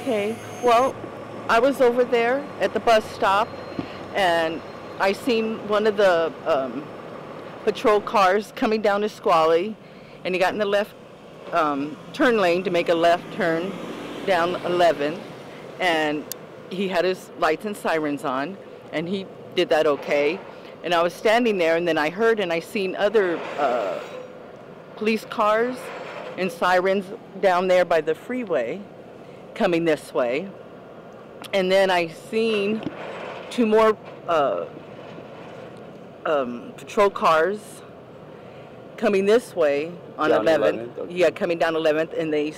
Okay. Well, I was over there at the bus stop, and I seen one of the um, patrol cars coming down Nisqualli, and he got in the left um, turn lane to make a left turn down 11, and he had his lights and sirens on, and he did that okay. And I was standing there, and then I heard and I seen other uh, police cars and sirens down there by the freeway coming this way. And then I seen two more uh, um, patrol cars coming this way on Down 11th. 11th, okay. Yeah, coming down 11th, and they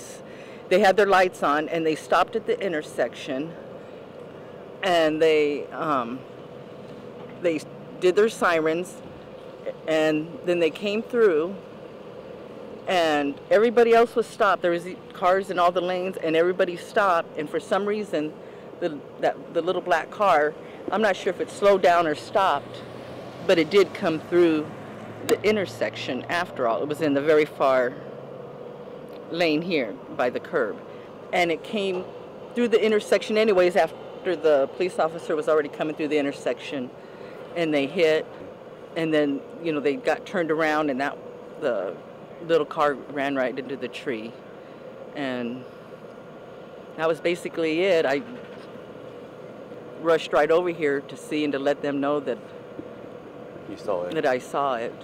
they had their lights on, and they stopped at the intersection, and they um, they did their sirens, and then they came through, and everybody else was stopped. There was cars in all the lanes, and everybody stopped. And for some reason, the that the little black car, I'm not sure if it slowed down or stopped, but it did come through the intersection. After all, it was in the very far lane here by the curb, and it came through the intersection anyways after the police officer was already coming through the intersection, and they hit, and then you know they got turned around, and that the little car ran right into the tree, and that was basically it. I rushed right over here to see and to let them know that You saw it. that I saw it.